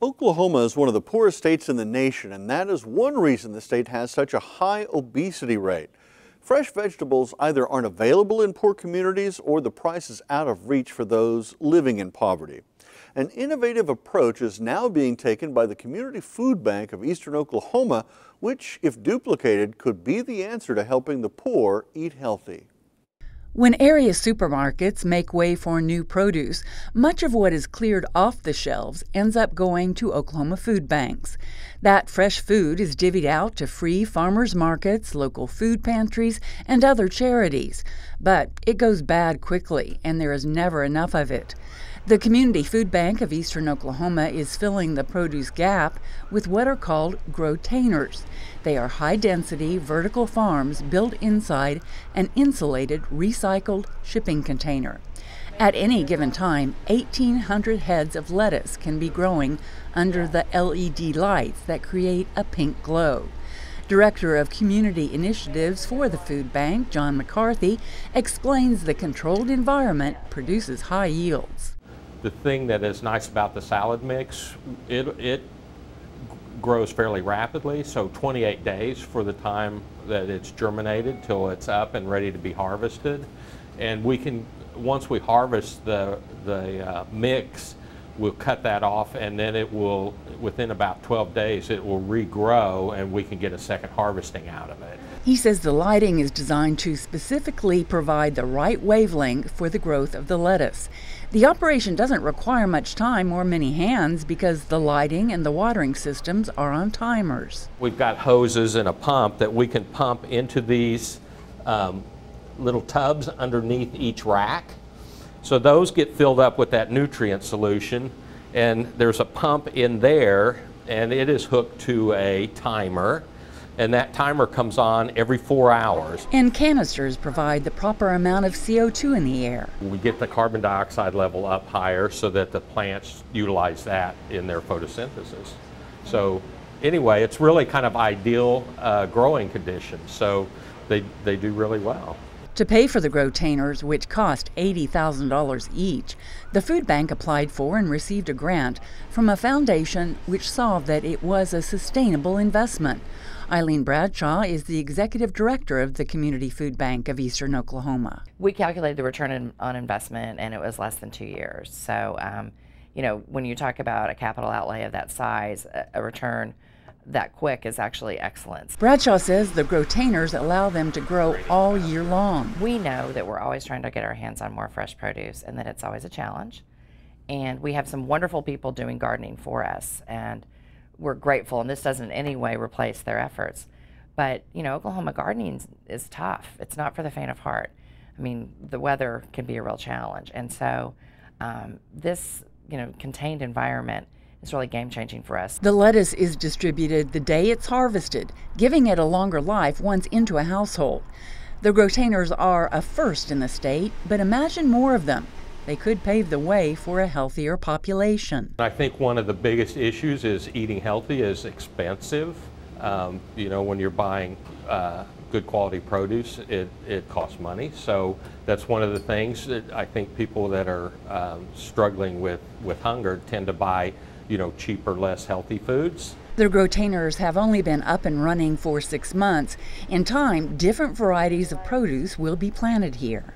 Oklahoma is one of the poorest states in the nation, and that is one reason the state has such a high obesity rate. Fresh vegetables either aren't available in poor communities or the price is out of reach for those living in poverty. An innovative approach is now being taken by the Community Food Bank of Eastern Oklahoma, which, if duplicated, could be the answer to helping the poor eat healthy. When area supermarkets make way for new produce, much of what is cleared off the shelves ends up going to Oklahoma food banks. That fresh food is divvied out to free farmers markets, local food pantries, and other charities. But it goes bad quickly, and there is never enough of it. The Community Food Bank of Eastern Oklahoma is filling the produce gap with what are called growtainers. They are high density vertical farms built inside an insulated recycled shipping container. At any given time, 1,800 heads of lettuce can be growing under the LED lights that create a pink glow. Director of Community Initiatives for the Food Bank, John McCarthy, explains the controlled environment produces high yields the thing that is nice about the salad mix, it, it grows fairly rapidly, so 28 days for the time that it's germinated till it's up and ready to be harvested. And we can, once we harvest the, the uh, mix, we'll cut that off and then it will, within about 12 days, it will regrow and we can get a second harvesting out of it. He says the lighting is designed to specifically provide the right wavelength for the growth of the lettuce. The operation doesn't require much time or many hands because the lighting and the watering systems are on timers. We've got hoses and a pump that we can pump into these um, little tubs underneath each rack. So those get filled up with that nutrient solution and there's a pump in there and it is hooked to a timer and that timer comes on every four hours. And canisters provide the proper amount of CO2 in the air. We get the carbon dioxide level up higher so that the plants utilize that in their photosynthesis. So anyway, it's really kind of ideal uh, growing conditions. So they, they do really well. To pay for the growtainers, which cost $80,000 each, the food bank applied for and received a grant from a foundation which saw that it was a sustainable investment. Eileen Bradshaw is the executive director of the Community Food Bank of Eastern Oklahoma. We calculated the return on investment and it was less than two years. So, um, you know, when you talk about a capital outlay of that size, a return that quick is actually excellent. Bradshaw says the growtainers allow them to grow all year long. We know that we're always trying to get our hands on more fresh produce and that it's always a challenge. And we have some wonderful people doing gardening for us and we're grateful and this doesn't in any way replace their efforts. But, you know, Oklahoma gardening is tough. It's not for the faint of heart. I mean, the weather can be a real challenge. And so um, this, you know, contained environment is really game changing for us. The lettuce is distributed the day it's harvested, giving it a longer life once into a household. The growtainers are a first in the state, but imagine more of them. They could pave the way for a healthier population. I think one of the biggest issues is eating healthy is expensive. Um, you know, when you're buying uh, good quality produce, it, it costs money. So that's one of the things that I think people that are um, struggling with, with hunger tend to buy you know, cheaper, less healthy foods. The growtainers have only been up and running for six months. In time, different varieties of produce will be planted here.